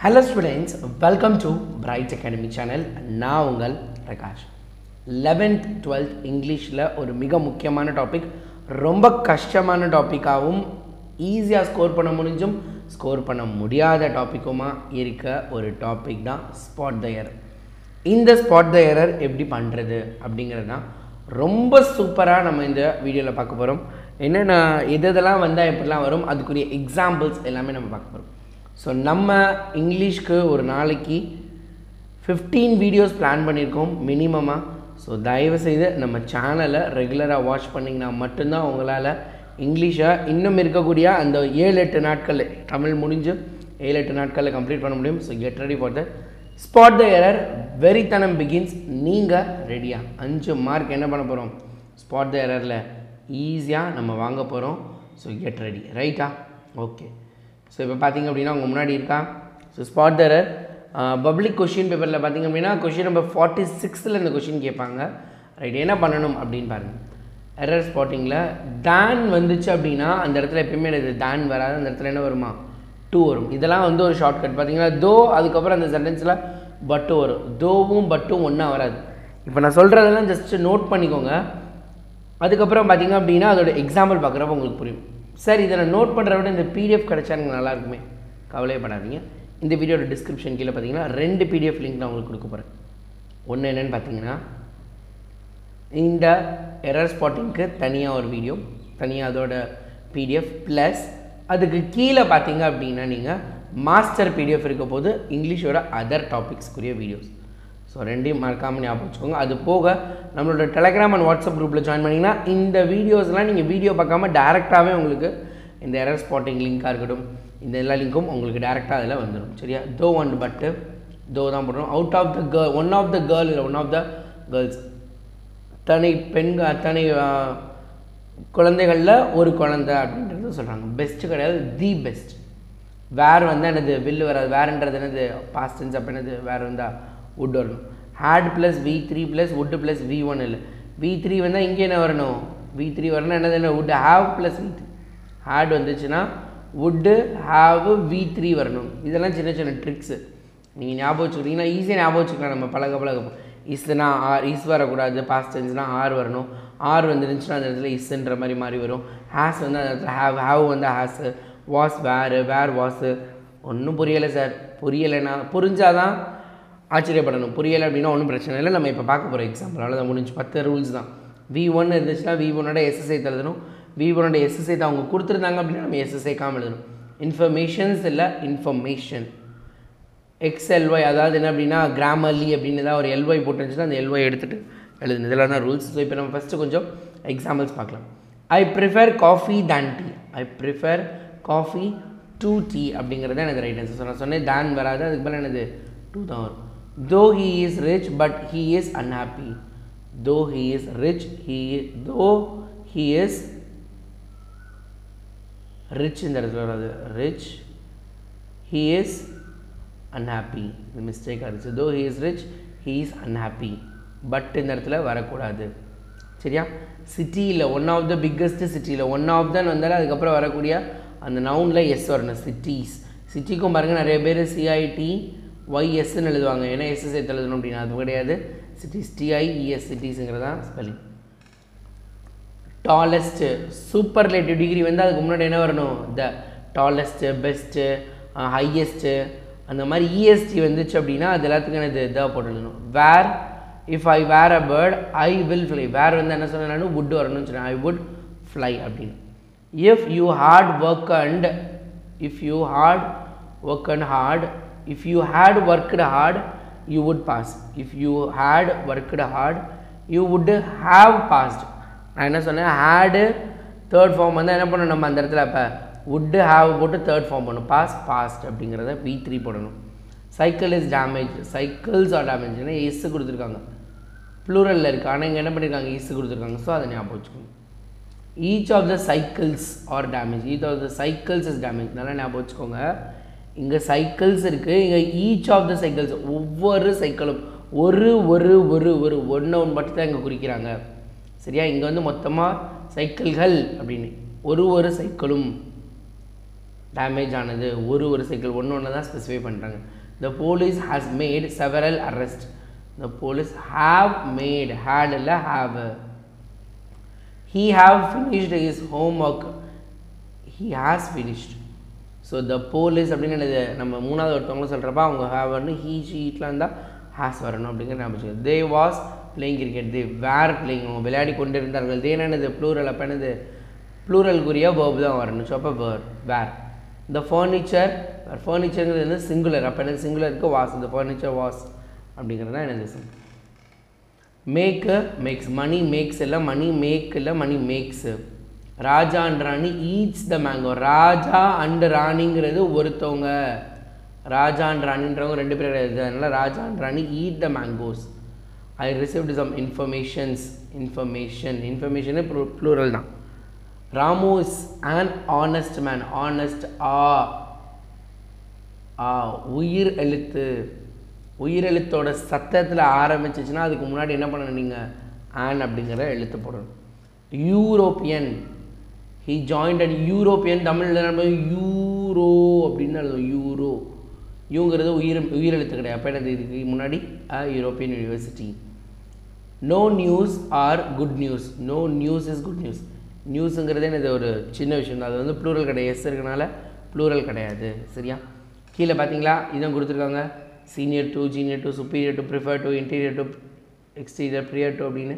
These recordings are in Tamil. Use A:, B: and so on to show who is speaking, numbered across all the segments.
A: Hello students welcome to bright academy channel நான் உங்கள் பிரகாஷ். லெவன்த் டுவெல்த் இங்கிலீஷில் ஒரு மிக முக்கியமான டாபிக் ரொம்ப கஷ்டமான டாப்பிக்காகவும் ஈஸியாக ஸ்கோர் பண்ண முடிஞ்சும் ஸ்கோர் பண்ண முடியாத டாப்பிக்குமா இருக்க ஒரு டாபிக் தான் ஸ்பாட் த எரர் இந்த ஸ்பாட் த எரர் எப்படி பண்ணுறது அப்படிங்கிறது தான் ரொம்ப சூப்பராக நம்ம இந்த வீடியோவில் பார்க்க போகிறோம் என்னென்ன எது எதெல்லாம் வந்தால் எப்படிலாம் வரும் அதுக்குரிய எக்ஸாம்பிள்ஸ் எல்லாமே நம்ம பார்க்க போகிறோம் ஸோ நம்ம இங்கிலீஷ்க்கு ஒரு நாளைக்கு ஃபிஃப்டீன் வீடியோஸ் பிளான் பண்ணியிருக்கோம் மினிமமாக ஸோ தயவுசெய்து நம்ம சேனலை ரெகுலராக வாட்ச் பண்ணிங்கன்னா மட்டும்தான் உங்களால் இங்கிலீஷை இன்னும் இருக்கக்கூடிய அந்த ஏழு எட்டு நாட்கள் தமிழ் முடிஞ்சு ஏழு எட்டு நாட்களில் கம்ப்ளீட் பண்ண முடியும். So get ready for the spot the error வெறித்தனம் பிகின்ஸ் நீங்கள் ரெடியாக அஞ்சு மார்க் என்ன பண்ண போகிறோம் ஸ்பாட் த எரரில் ஈஸியாக நம்ம வாங்க போகிறோம் ஸோ கெட் ரெடி ரைட்டா ஓகே ஸோ இப்போ பார்த்தீங்க அப்படின்னா உங்கள் முன்னாடி இருக்கா? So spot the error public question பேப்பரில் பார்த்தீங்க அப்படின்னா கொஷின் நம்பர் ஃபார்ட்டி சிக்ஸில் இந்த கொஷின் கேட்பாங்க. ரைட் என்ன பண்ணணும் அப்படின்னு பாருங்கள் எரர் ஸ்பாட்டிங்கில் தேன் வந்துச்சு அப்படின்னா அந்த இடத்துல எப்பயுமே இது தேன் வராது அந்த இடத்துல என்ன வருமா? டூ வரும். இதெல்லாம் வந்து ஒரு ஷார்ட்கட் பார்த்தீங்கன்னா தோ அதுக்கப்புறம் அந்த சென்டென்ஸில் பட்டு வரும். தோவும் பட்டும் ஒன்றா வராது. இப்போ நான் சொல்கிறதெல்லாம் ஜஸ்ட்டு நோட் பண்ணிக்கோங்க. அதுக்கப்புறம் பார்த்தீங்க அப்படின்னா அதோட எக்ஸாம்பிள் பார்க்குறப்ப உங்களுக்கு புரியும். சார் இதை நான் நோட் பண்ணுறத விட இந்த பிடிஎஃப் கிடச்சா எனக்கு நல்லாயிருக்குமே கவலையப்படாதீங்க. இந்த வீடியோட டிஸ்கிரிப்ஷன் கீழே பார்த்தீங்கன்னா ரெண்டு பிடிஎஃப் லிங்க் நான் உங்களுக்கு கொடுக்க போகிறேன் ஒன்று என்னென்னு பார்த்தீங்கன்னா இந்த எரர் ஸ்பாட்டிங்க்கு தனியாக ஒரு வீடியோ தனியாக அதோட பிடிஎஃப் ப்ளஸ் அதுக்கு கீழே பார்த்தீங்க அப்படின்னா நீங்கள் மாஸ்டர் பிடிஎஃப் இருக்க போது இங்கிலீஷோட அதர் டாபிக்ஸ்க்குரிய வீடியோஸ் ஸோ ரெண்டையும் மறக்காமல் ஞாபகம் வச்சுக்கோங்க. அது போக நம்மளோட டெலகிராம் அண்ட் வாட்ஸ்அப் குரூப்பில் ஜாயின் பண்ணிங்கன்னா இந்த வீடியோஸ்லாம் நீங்கள் வீடியோ பார்க்காம டேரெக்டாகவே உங்களுக்கு இந்த எரர் ஸ்பாட்டிங் லிங்காக இருக்கட்டும் இந்த எல்லா லிங்க்கும் உங்களுக்கு டேரெக்டாக அதில் வந்துடும் சரியா? தோ அண்ட் பட்டு தோ தான் போடுறோம் out of the girl one of the girl இல்லை ஒன் ஆஃப் த கேர்ள்ஸ் அத்தனை பெண்கள் அத்தனை குழந்தைகளில் ஒரு குழந்தை அப்படின்றது சொல்கிறாங்க பெஸ்ட்டு கிடையாது தி பெஸ்ட் வேர் வந்து என்னது வில்லு வராது. வேறுன்றது என்னது? பாஸ்டன்ஸ் அப்போ என்னது? வேறு வந்தால் வுட் வரணும் had plus V three plus would plus V one இல்லை. வி த்ரீ வந்தால் இங்கே என்ன வரணும்? வி த்ரீ வரணும் என்னது? என்ன? Would have plus V three had வந்துச்சுன்னா வுட்டு ஹாவ் வி த்ரீ வரணும். இதெல்லாம் சின்ன சின்ன ட்ரிக்ஸு நீங்கள் ஞாபகம் வச்சுக்கிட்டீங்கன்னா ஈஸியாக ஞாபகம் வச்சுக்கலாம். நம்ம பழக பழகம் இஸ்னா ஆர் இஸ் வரக்கூடாது. பாஸ்ட் டென்ஸ்னால் ஆர் வரணும். ஆர் வந்துருந்துச்சுன்னா அந்த இடத்துல இஸ்ன்ற மாதிரி மாறி வரும். ஹேஸ் வந்து அந்த இடத்துல ஹேவ் ஹாவ் வந்து ஹேஸு வாஸ் வேறு வேர் வாஸு ஒன்றும் புரியலை சார் புரியலைன்னா புரிஞ்சாதான் ஆச்சரியப்படணும். புரியலை அப்படின்னா ஒன்றும் பிரச்சனை இல்லை. நம்ம இப்போ பார்க்க போகிற எக்ஸாம்பிள் அவ்வளோதான் முடிஞ்சு பத்து ரூல்ஸ் தான். வி ஒன் இருந்துச்சுன்னா வி ஒன்னோட எஸ்எஸ்ஐ எழுதணும் வி ஒன்னோட எஸ்எஸ்ஐ தான் அவங்க கொடுத்துருந்தாங்க அப்படின்னா நம்ம எஸ்எஸ்ஐ காம எழுதணும். இன்ஃபர்மேஷன்ஸ் இல்லை இன்ஃபர்மேஷன் எக்ஸ்எல்ஒய் அதாவது என்ன அப்படின்னா கிராமர்லி அப்படின்னு ஏதாவது ஒரு எல்ஒய் போட்டுருந்துச்சுன்னா அந்த எல்ஒய் எடுத்துகிட்டு எழுதுணும். இதெல்லாம் தான் ரூல்ஸ் ஸோ இப்போ நம்ம ஃபஸ்ட்டு கொஞ்சம் எக்ஸாம்பிள்ஸ் பார்க்கலாம். I prefer coffee than tea I prefer coffee to tea அப்படிங்கிறது தான் எனக்கு ரைட் ஆன்சர் நான் சொன்னேன் தேன் வராது. அதுக்கு மேலே எனது டூ தான் வரும். Though he is rich but he is unhappy though he is rich he though he is rich இந்த இடத்துல வராது ரிச் ஹீ இஸ் அன்ஹாப்பி இந்த மிஸ்டேக் ஆகிடுச்சு though he is rich he is unhappy but இந்த இடத்துல வரக்கூடாது. சரியா? சிட்டியில் ஒன் ஆஃப் த பிக்கஸ்ட் சிட்டியில் ஒன் ஆஃப் தான் வந்தாலும் அதுக்கப்புறம் வரக்கூடிய அந்த நவுனில் எஸ் வரணும். சிட்டிஸ் சிட்டிக்கும் பாருங்கள் நிறைய பேர் சிஐடி ஒய்எஸ்ன்னு எழுதுவாங்க. ஏன்னா எஸ்எஸ் சேர்த்து எழுதணும் அப்படின்னா அது கிடையாது. சிட்டிஸ் டிஐஇஎஸ் சிட்டிஸுங்கிறது தான் ஸ்பெல்லிங் டாலஸ்ட்டு சூப்பர்லேட்டிவ் டிகிரி வந்து அதுக்கு முன்னாடி என்ன வரணும்? த டாலஸ்ட்டு பெஸ்ட்டு ஹையஸ்ட்டு அந்த மாதிரி இஎஸ்டி வந்துச்சு அப்படின்னா அது எல்லாத்துக்கும் எனக்கு இதாக போட்டுடணும். Were if I were a bird I will fly were வந்து என்ன சொன்னாலும் வுட் வரணும்னு சொன்னேன் ஐ வுட் ஃப்ளை அப்படின்னு. If you hard work and if you hard work and hard if you had worked hard you would pass if you had worked hard you would have passed நான் என்ன சொன்னேன்? ஹேடு தேர்ட் ஃபார்ம் வந்து என்ன பண்ணணும் நம்ம அந்த இடத்துல? இப்போ வுட்டு ஹாவ் போட்டு தேர்ட் ஃபார்ம் பண்ணணும். பாஸ் பாஸ்ட் அப்படிங்கிறத வி த்ரீ போடணும். Cycle is damage cycles are டேமேஜ்னா S கொடுத்துருக்காங்க. ப்ளூரலில் இருக்குது ஆனால் இங்கே என்ன பண்ணியிருக்காங்க இஸ் கொடுத்துருக்காங்க. ஸோ அதை ஞாபகம் வச்சுக்கணும். Each of the cycles are damage each of the cycles is damage நல்லா ஞாபகம் வச்சுக்கோங்க. இங்கே சைக்கிள்ஸ் இருக்குது இங்கே ஈச் ஆஃப் த சைக்கிள்ஸ் ஒவ்வொரு சைக்கிளும் ஒரு ஒரு ஒரு ஒரு ஒன்று ஒன்று மட்டும் தான் இங்கே குறிக்கிறாங்க. சரியா? இங்கே வந்து மொத்தமாக சைக்கிள்கள் அப்படின்னு. ஒரு ஒரு சைக்கிளும் டேமேஜ் ஆனது. ஒரு ஒரு சைக்கிள் ஒன்று ஒன்று தான் ஸ்பெசிஃபை பண்ணுறாங்க the police has made several arrest the police have made had இல்லை have he have finished his homework he has finished so the police அப்படின்னு நம்ம மூணாவது ஒருத்தவங்களும் சொல்கிறப்ப அவங்க ஹேவ் வரணும் ஹீ ஷீட்லாம் இருந்தால் ஹாஸ் வரணும் அப்படிங்கிற ஞாபகம் they was playing cricket they were playing அவங்க விளையாடி கொண்டு இருந்தார்கள் தே என்னது? ப்ளூரல் அப்போ என்னது? ப்ளூரல்குரிய வேர்ப் தான் வரணும். ஸோ அப்போ வேர் வேர் த ஃபர்னிச்சர் ஃபர்னிச்சருங்கிறது வந்து சிங்குலர் அப்போ என்னது? சிங்குலருக்கு வாஸ் இந்த ஃபர்னிச்சர் வாஸ் அப்படிங்கிறது தான் என்னது? மேக்கு மேக்ஸ் மணி மேக்ஸ் இல்லை மணி மேக் இல்லை money makes Raja and Rani eats the mango Raja and ராணிங்கிறது ஒருத்தவங்க. ராஜா அண்ட் ராணின்றவங்க ரெண்டு பேர் கிடையாது. அதனால் Raja and Rani eat the mangoes I received some informations information இன்ஃபர்மேஷனே plural தான். Ramu is an honest man honest ஆ ஆ உயிர் எழுத்து. உயிர் எழுத்தோட சத்தத்தில் ஆரம்பிச்சிச்சுன்னா அதுக்கு முன்னாடி என்ன பண்ணணும் நீங்கள் ஆன் அப்படிங்கிற எழுத்து போடணும். European he joint and European தமிழில் நம்ம யூரோ அப்படின்னு எழுதும் யூரோ யூங்கிறது உயிர் உயிரெழுத்து கிடையாது அப்போ என்னது? இதுக்கு முன்னாடி a European university no news are good news no news is good news நியூஸுங்கிறதே என்னது? ஒரு சின்ன விஷயம் தான். அது வந்து ப்ளூரல் கிடையாது. எஸ் இருக்கனால ப்ளூரல் கிடையாது. சரியா? கீழே பார்த்தீங்களா? இதான் கொடுத்துருக்காங்க. Senior to junior to superior to prefer to interior to exterior prior to அப்படின்னு.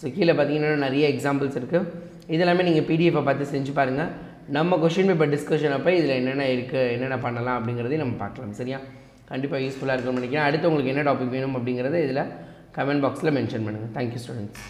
A: ஸோ கீழே பார்த்தீங்கன்னா நிறைய எக்ஸாம்பிள்ஸ் இருக்குது இதெல்லாமே நீங்கள் பிடிஎஃபை பார்த்து செஞ்சு பாருங்கள் நம்ம கொஷின் பேப்பர் டிஸ்கஷன் அப்போ இதில் என்னென்ன இருக்குது என்னென்ன பண்ணலாம் அப்படிங்கிறதையும் நம்ம பார்க்கலாம் சரியா? கண்டிப்பாக யூஸ்ஃபுல்லாக இருக்கும்னு நினைக்கிறேன். அடுத்து உங்களுக்கு என்ன டாபிக் வேணும் அப்படிங்கிறத இதில் கமெண்ட் பாக்ஸில் மென்ஷன் பண்ணுங்கள் தேங்க்யூ ஸ்டூடெண்ட்ஸ்